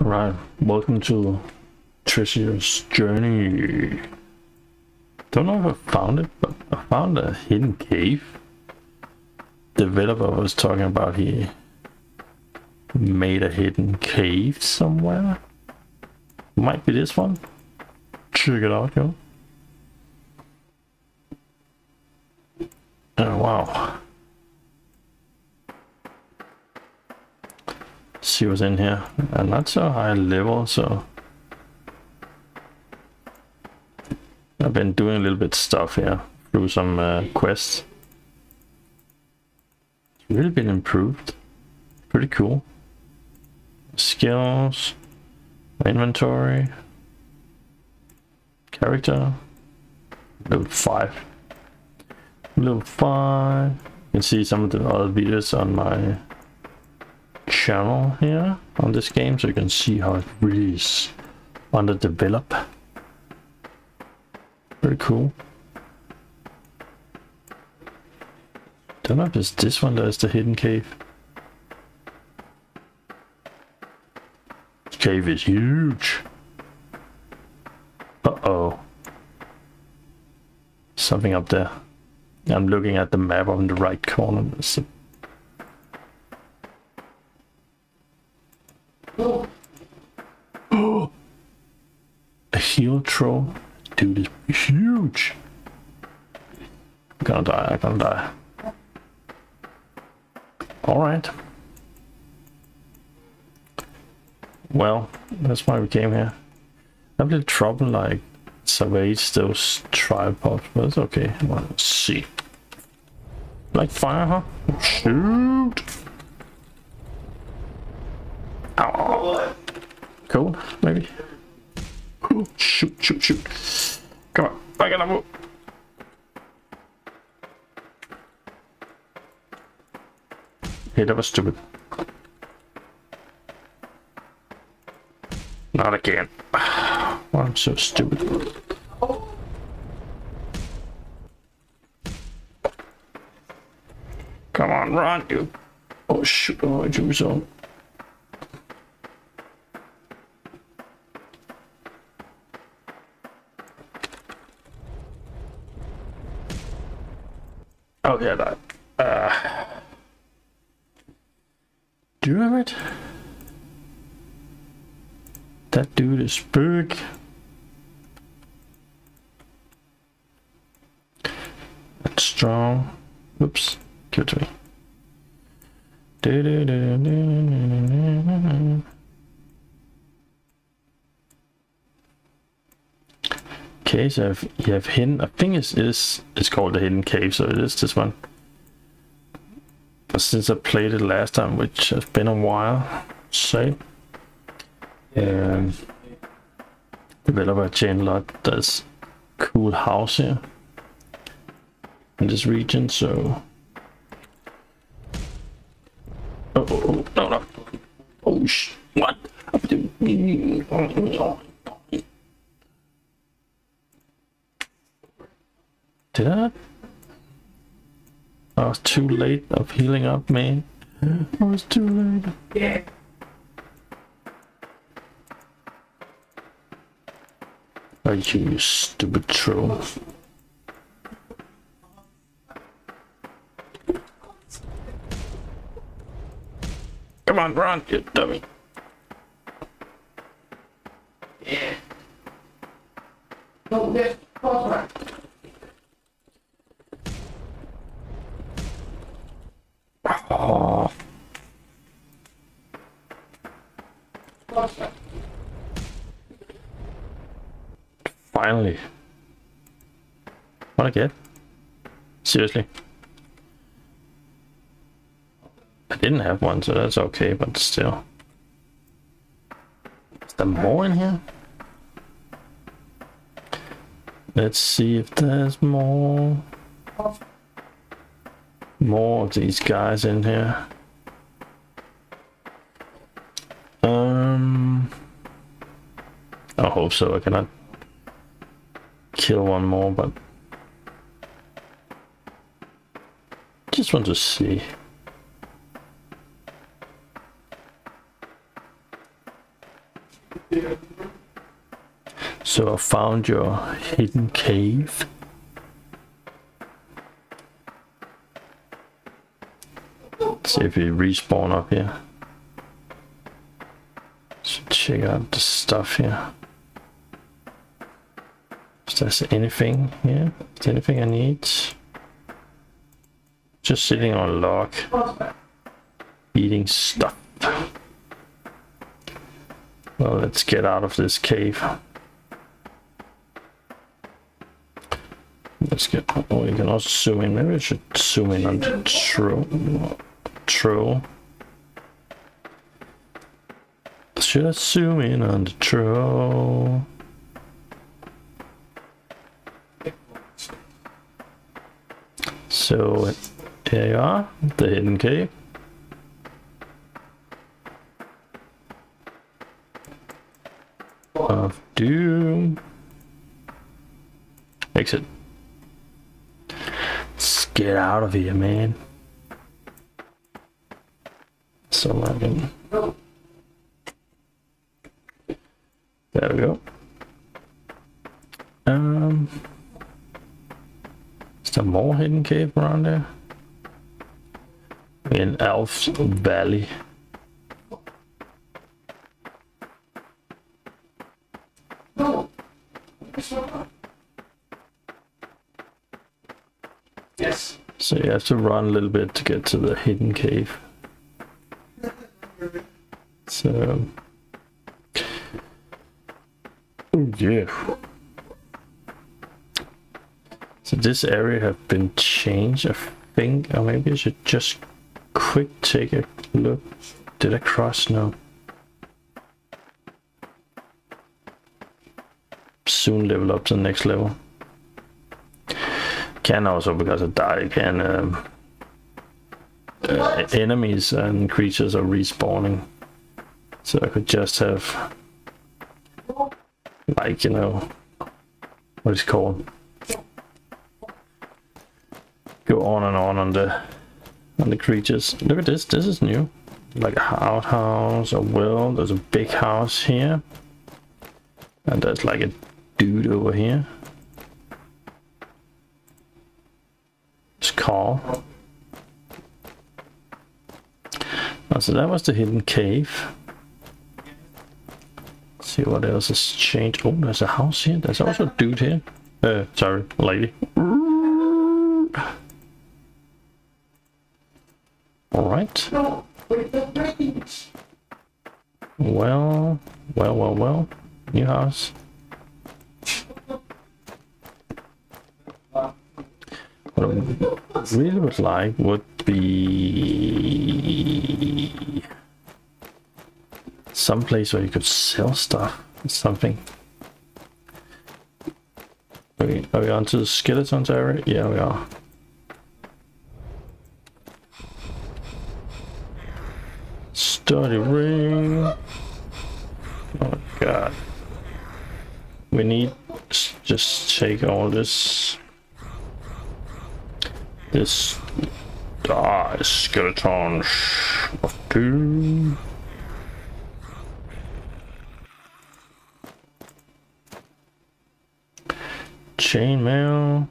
Alright, welcome to Treacherous journey. Don't know if I found it, but I found a hidden cave. Developer was talking about he made a hidden cave somewhere. Might be this one. Check it out, yo. Oh wow. See what's in here. And not so high level, so I've been doing a little bit stuff here through some uh, quests. It's really been improved. Pretty cool. Skills, inventory, character, level 5. Level 5. You can see some of the other videos on my channel here on this game so you can see how it really is underdeveloped. Very cool. Don't know if it's this one that is the hidden cave. This cave is huge. Uh-oh. Something up there. I'm looking at the map on the right corner. A heal troll. Dude is huge. I'm gonna die, I'm gonna die. Alright. Well, that's why we came here. I have a little trouble like salvage those tripods, but it's okay. Let's see. Like fire, huh? Shoot! Ow. Cool, maybe. Shoot, shoot, shoot. Come on, I gotta move. Okay, that was stupid. Not again. Oh, I'm so stupid. Come on, run, you. Oh, shoot. Oh, I drew so. Oh, yeah, that. Uh, do it? That dude is big. That's strong. Oops. To me. Okay, so you have hidden, I think it's, it is, it's called the hidden cave, so it is this one. But since I played it last time, which has been a while, say, um, developer Chain Lot does cool house here in this region, so. Oh, oh, oh no, no. Oh, sh what? Did I? I was too late of healing up, man. I was too late. Yeah. Are you, you stupid troll? Come on, run, you dummy. Yeah. Finally. What a get? Seriously. I didn't have one, so that's okay, but still. Is there more in here? Let's see if there's more. More of these guys in here. Um, I hope so. I cannot kill one more, but just want to see. So I found your hidden cave. Let's see if we respawn up here. Let's check out the stuff here. Is there anything here? Is there anything I need? Just sitting on a log. Eating stuff. Well, let's get out of this cave. Let's get. Oh, you can also zoom in. Maybe I should zoom in on the troll. Troll. Should I zoom in on the troll? So there you are, the hidden cave. Of doom. Exit. Let's get out of here, man. So can. There we go. Um. There more hidden cave around there? In Elf's Valley. Yes. So you have to run a little bit to get to the hidden cave. So. Yeah. So this area have been changed, I think, or maybe I should just quick take a look. Did I cross? No. Soon level up to the next level. Can also, because I die, can um, uh, enemies and creatures are respawning. So I could just have, like, you know, what is it called? Go on and on on the on the creatures. Look at this. This is new. Like a outhouse, a well. There's a big house here, and there's like a dude over here. It's call. Oh, so that was the hidden cave. Let's see what else has changed. Oh, there's a house here. There's also a dude here. Uh, sorry, lady. All right. Well, well, well. New house. What I really would like would be some place where you could sell stuff. Something. Are we, are we onto the skeletons area? Yeah, we are. Study ring. Oh god. We need just take all this. This die skeleton of doom. Chainmail.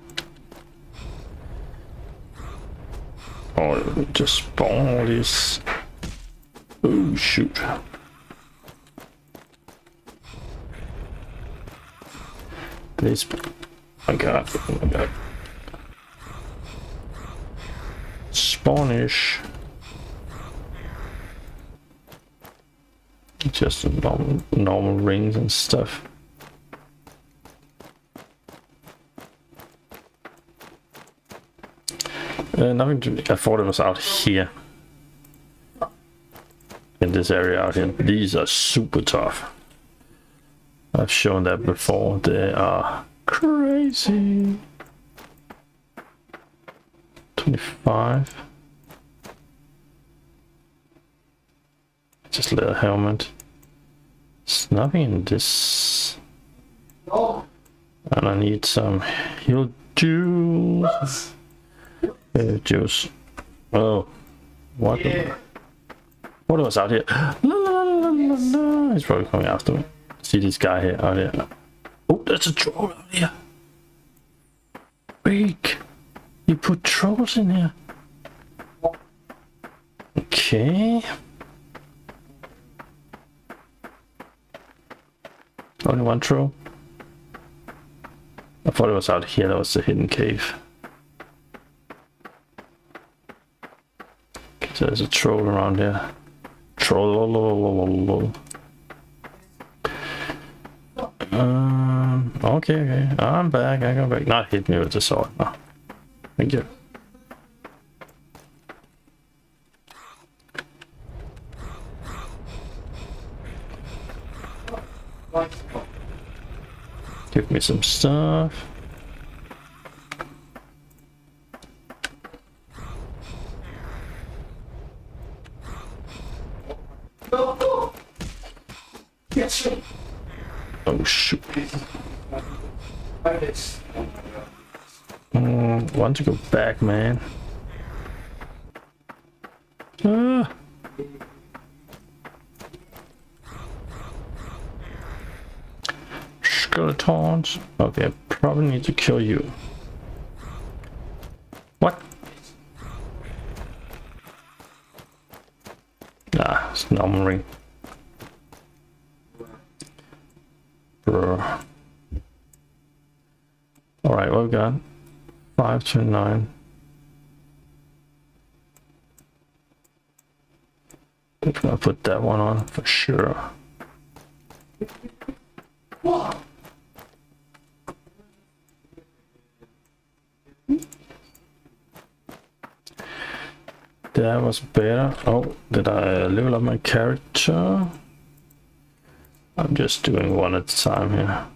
Oh, just spawn all these. Oh shoot. This. My god. Oh my god. Spawnish. Just normal, normal rings and stuff. Uh, nothing to. I thought it was out here. In this area out here. These are super tough. I've shown that before. They are crazy. 25. Just a little helmet. There's nothing in this. And I need some heal juice. Uh, juice. Oh. What? Yeah. What was out here? La, la, la, probably coming after me. See this guy here, out here. Oh, uh, there's er a troll out here. Big. You put trolls in here. Okay. Only one troll. I thought it was out here, that was the hidden cave. So there's a troll around here. Troll. Okay, okay. Ah, I'm back, I go back. Not hit me with the sword. Thank you. Give me some stuff. Oh shoot. Mm, want to go back, man. Ah. Skeletons. Okay, I probably need to kill you. What? Ah, it's normal ring. We got? 5 to 9. I'm gonna put that one on for sure. That was better. Oh, did I level up my character? I'm just doing one at a time here.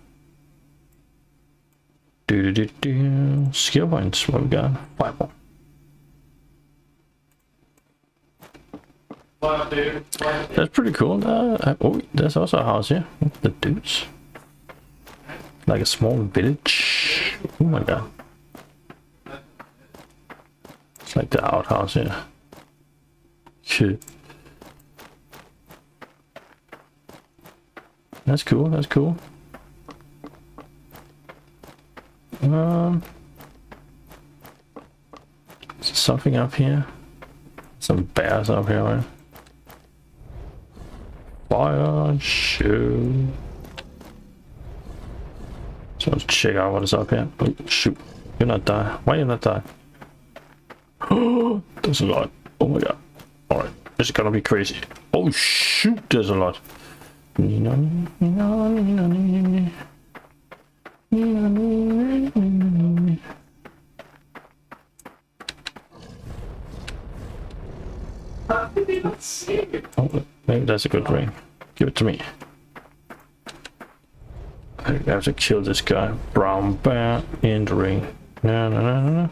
Do do do. Skill points. What we got? Five more. That's pretty cool. Uh, oh, there's also a house here. The dudes. Like a small village. Oh my god. It's like the outhouse here. Shit. That's cool, that's cool. Um, something up here. Some bears up here, right? Fire, shoot. So let's check out what is up here. Oh, shoot. You're not die. Why you not die? Oh, there's a lot. Oh my god. Alright, this is gonna be crazy. Oh shoot, there's a lot. Oh, maybe that's a good ring. Give it to me. I have to kill this guy. Brown bear in the ring. No, no, no, no, no.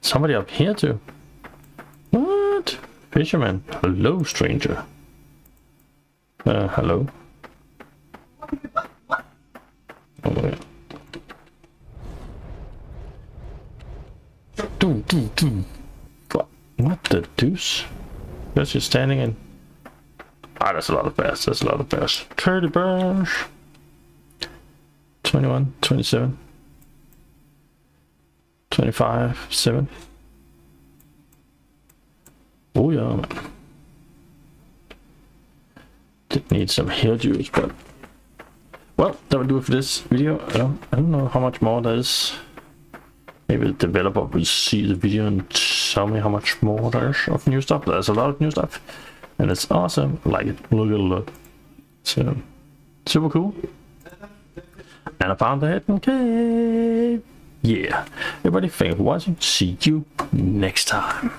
Somebody up here too. What? Fisherman. Hello, stranger. Uh, hello. Oh. What? What the deuce? Because you're standing in. Ah, that's a lot of bears. That's a lot of bears. 30 bears. 21, 27. 25, 7. Oh yeah, man. Did need some hair juice, but... Well, that will do it for this video. I don't, I don't know how much more there is. Maybe the developer will see the video and tell me how much more there is of new stuff. There's a lot of new stuff. And it's awesome. I like it. Look at lot. So, super cool. And I found the hidden cave. Yeah. Everybody, thank you for watching. See you next time.